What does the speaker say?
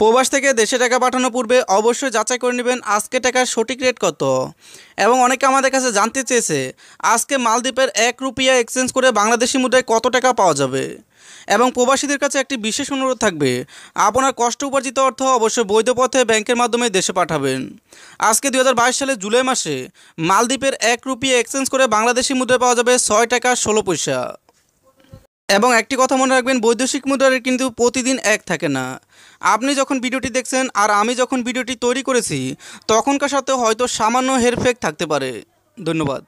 প্রবাস থেকে দেশে টাকা পাঠানোর পূর্বে অবশ্যই যাচাই করে নেবেন আজকে টাকার সঠিক রেট কত। এবং অনেকে আমাদের কাছে জানতে চেয়েছে, আজকে মালদ্বীপের এক রুপিয়া এক্সচেঞ্জ করে বাংলাদেশি মুদ্রায় কত টাকা পাওয়া যাবে। এবং প্রবাসীদের কাছে একটি বিশেষ অনুরোধ থাকবে, আপনার কষ্ট উপার্জিত অর্থ অবশ্যই বৈধ পথে ব্যাংকের মাধ্যমে দেশে পাঠাবেন। আজকে দুই সালে জুলাই মাসে মালদ্বীপের এক রুপিয়া এক্সচেঞ্জ করে বাংলাদেশি মুদ্রায় পাওয়া যাবে ছয় টাকা ষোলো পয়সা। এবং একটি কথা মনে রাখবেন, বৈদেশিক মুদ্রার কিন্তু প্রতিদিন এক থাকে না। আপনি যখন ভিডিওটি দেখছেন আর আমি যখন ভিডিওটি তৈরি করেছি, তখনকার সাথে হয়তো সামান্য হেরফেক থাকতে পারে। ধন্যবাদ।